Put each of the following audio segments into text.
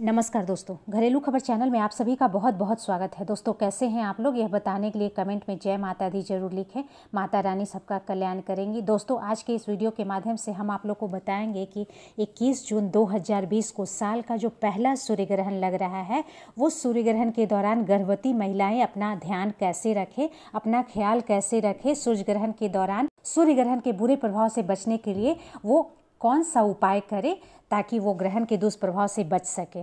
नमस्कार दोस्तों, घरेलू खबर चैनल में आप सभी का बहुत बहुत स्वागत है। दोस्तों, कैसे हैं आप लोग? यह बताने के लिए कमेंट में जय माता दी ज़रूर लिखें। माता रानी सबका कल्याण करेंगी। दोस्तों, आज के इस वीडियो के माध्यम से हम आप लोग को बताएँगे कि 21 जून 2020 को साल का जो पहला सूर्य ग्रहण लग रहा है, वो सूर्य ग्रहण के दौरान गर्भवती महिलाएँ अपना ध्यान कैसे रखें, अपना ख्याल कैसे रखें सूर्य ग्रहण के दौरान? सूर्य ग्रहण के बुरे प्रभाव से बचने के लिए वो कौन सा उपाय करें ताकि वो ग्रहण के दुष्प्रभाव से बच सके?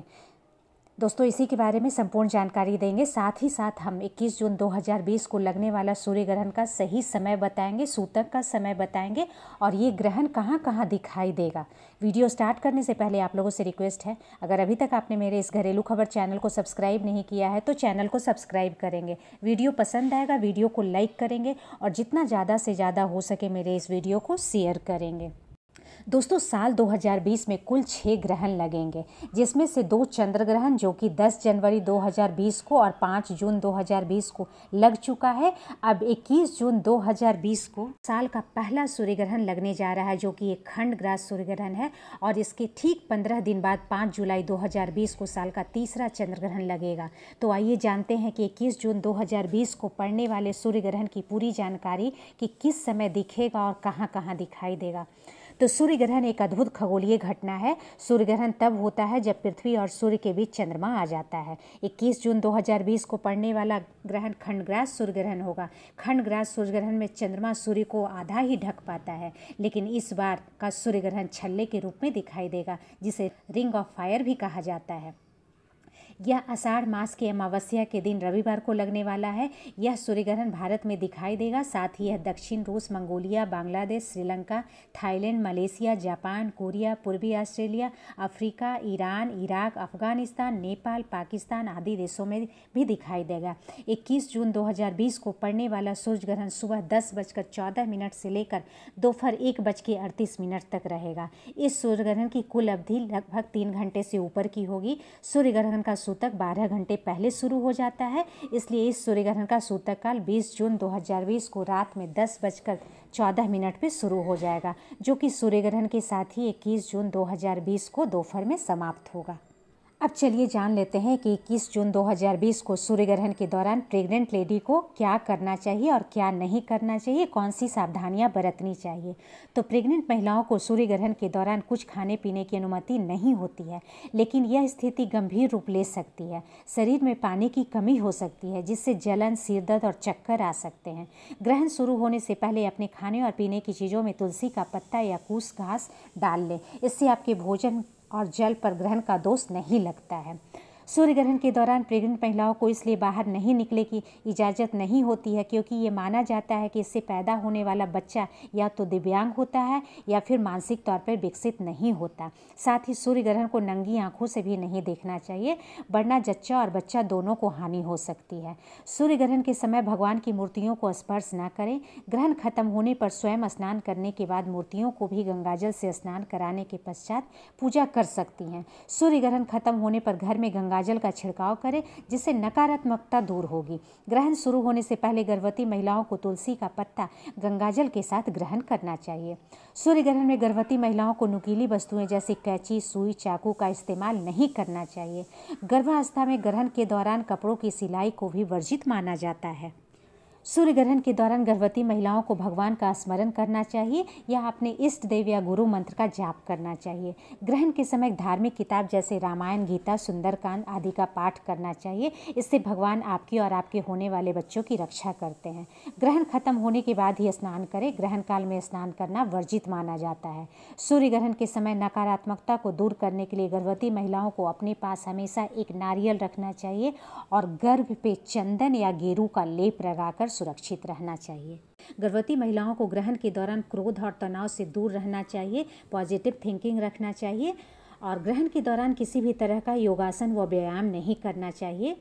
दोस्तों, इसी के बारे में संपूर्ण जानकारी देंगे। साथ ही साथ हम 21 जून 2020 को लगने वाला सूर्य ग्रहण का सही समय बताएँगे, सूतक का समय बताएँगे और ये ग्रहण कहाँ कहाँ दिखाई देगा। वीडियो स्टार्ट करने से पहले आप लोगों से रिक्वेस्ट है, अगर अभी तक आपने मेरे इस घरेलू खबर चैनल को सब्सक्राइब नहीं किया है तो चैनल को सब्सक्राइब करेंगे। वीडियो पसंद आएगा, वीडियो को लाइक करेंगे और जितना ज़्यादा से ज़्यादा हो सके मेरे इस वीडियो को शेयर करेंगे। दोस्तों, साल 2020 में कुल छः ग्रहण लगेंगे, जिसमें से दो चंद्र ग्रहण, जो कि 10 जनवरी 2020 को और 5 जून 2020 को लग चुका है। अब 21 जून 2020 को साल का पहला सूर्य ग्रहण लगने जा रहा है, जो कि एक खंड ग्रास सूर्य ग्रहण है, और इसके ठीक 15 दिन बाद 5 जुलाई 2020 को साल का तीसरा चंद्र ग्रहण लगेगा। तो आइए जानते हैं कि इक्कीस जून 2020 को पड़ने वाले सूर्य ग्रहण की पूरी जानकारी कि किस समय दिखेगा और कहाँ कहाँ दिखाई देगा। तो सूर्य ग्रहण एक अद्भुत खगोलीय घटना है। सूर्य ग्रहण तब होता है जब पृथ्वी और सूर्य के बीच चंद्रमा आ जाता है। 21 जून 2020 को पड़ने वाला ग्रहण खंडग्रास सूर्य ग्रहण होगा। खंडग्रास सूर्य ग्रहण में चंद्रमा सूर्य को आधा ही ढक पाता है, लेकिन इस बार का सूर्य ग्रहण छल्ले के रूप में दिखाई देगा, जिसे रिंग ऑफ़ फायर भी कहा जाता है। यह आषाढ़ मास की अमावस्या के दिन रविवार को लगने वाला है। यह सूर्य ग्रहण भारत में दिखाई देगा। साथ ही यह दक्षिण रूस, Mongolia, Bangladesh, Sri Lanka, Thailand, Malaysia, Japan, Korea, पूर्वी Australia, Africa, Iran, Iraq, Afghanistan, Nepal, Pakistan आदि देशों में भी दिखाई देगा। 21 जून 2020 को पड़ने वाला सूर्य ग्रहण सुबह दस बजकर चौदह मिनट से लेकर दोपहर एक बज के अड़तीस मिनट तक रहेगा। इस सूर्य ग्रहण की कुल अवधि लगभग तीन घंटे से ऊपर की होगी। सूर्य ग्रहण का सूतक 12 घंटे पहले शुरू हो जाता है। इसलिए इस सूर्य ग्रहण का सूतक काल 20 जून 2020 को रात में दस बजकर चौदह मिनट पर शुरू हो जाएगा, जो कि सूर्य ग्रहण के साथ ही 21 जून 2020 को दोपहर में समाप्त होगा। अब चलिए जान लेते हैं कि 21 जून 2020 को सूर्य ग्रहण के दौरान प्रेग्नेंट लेडी को क्या करना चाहिए और क्या नहीं करना चाहिए, कौन सी सावधानियाँ बरतनी चाहिए। तो प्रेग्नेंट महिलाओं को सूर्य ग्रहण के दौरान कुछ खाने पीने की अनुमति नहीं होती है, लेकिन यह स्थिति गंभीर रूप ले सकती है। शरीर में पानी की कमी हो सकती है, जिससे जलन, सिरदर्द और चक्कर आ सकते हैं। ग्रहण शुरू होने से पहले अपने खाने और पीने की चीज़ों में तुलसी का पत्ता या कूस घास डाल लें। इससे आपके भोजन और जल पर ग्रहण का दोष नहीं लगता है। सूर्य ग्रहण के दौरान प्रेग्नेंट महिलाओं को इसलिए बाहर नहीं निकले की इजाज़त नहीं होती है, क्योंकि ये माना जाता है कि इससे पैदा होने वाला बच्चा या तो दिव्यांग होता है या फिर मानसिक तौर पर विकसित नहीं होता। साथ ही सूर्य ग्रहण को नंगी आँखों से भी नहीं देखना चाहिए, वरना जच्चा और बच्चा दोनों को हानि हो सकती है। सूर्य ग्रहण के समय भगवान की मूर्तियों को स्पर्श न करें। ग्रहण खत्म होने पर स्वयं स्नान करने के बाद मूर्तियों को भी गंगाजल से स्नान कराने के पश्चात पूजा कर सकती हैं। सूर्य ग्रहण खत्म होने पर घर में गंगा गंगाजल का छिड़काव करें, जिससे नकारात्मकता दूर होगी। ग्रहण शुरू होने से पहले गर्भवती महिलाओं को तुलसी का पत्ता गंगाजल के साथ ग्रहण करना चाहिए। सूर्य ग्रहण में गर्भवती महिलाओं को नुकीली वस्तुएँ जैसे कैंची, सुई, चाकू का इस्तेमाल नहीं करना चाहिए। गर्भावस्था में ग्रहण के दौरान कपड़ों की सिलाई को भी वर्जित माना जाता है। सूर्य ग्रहण के दौरान गर्भवती महिलाओं को भगवान का स्मरण करना चाहिए या अपने इष्ट देव या गुरु मंत्र का जाप करना चाहिए। ग्रहण के समय धार्मिक किताब जैसे रामायण, गीता, सुंदरकांड आदि का पाठ करना चाहिए। इससे भगवान आपकी और आपके होने वाले बच्चों की रक्षा करते हैं। ग्रहण खत्म होने के बाद ही स्नान करें। ग्रहण काल में स्नान करना वर्जित माना जाता है। सूर्य ग्रहण के समय नकारात्मकता को दूर करने के लिए गर्भवती महिलाओं को अपने पास हमेशा एक नारियल रखना चाहिए और गर्भ पे चंदन या गेरू का लेप लगाकर सुरक्षित रहना चाहिए। गर्भवती महिलाओं को ग्रहण के दौरान क्रोध और तनाव से दूर रहना चाहिए पॉजिटिव थिंकिंग रखना चाहिए और ग्रहण के दौरान किसी भी तरह का योगासन व व्यायाम नहीं करना चाहिए।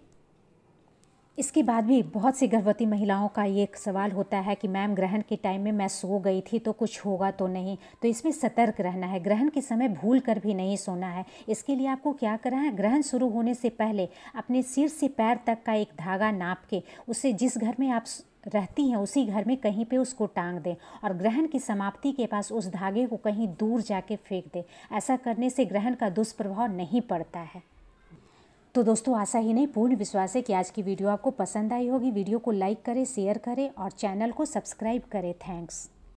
इसके बाद भी बहुत सी गर्भवती महिलाओं का ये एक सवाल होता है कि मैम, ग्रहण के टाइम में मैं सो गई थी तो कुछ होगा तो नहीं। तो इसमें सतर्क रहना है। ग्रहण के समय भूल कर भी नहीं सोना है। इसके लिए आपको क्या करना है? ग्रहण शुरू होने से पहले अपने सिर से पैर तक का एक धागा नाप के उसे जिस घर में आप रहती हैं, उसी घर में कहीं पे उसको टांग दें और ग्रहण की समाप्ति के पास उस धागे को कहीं दूर जाके फेंक दें। ऐसा करने से ग्रहण का दुष्प्रभाव नहीं पड़ता है। तो दोस्तों, आशा ही नहीं, पूर्ण विश्वास है कि आज की वीडियो आपको पसंद आई होगी। वीडियो को लाइक करें, शेयर करें और चैनल को सब्सक्राइब करें। थैंक्स।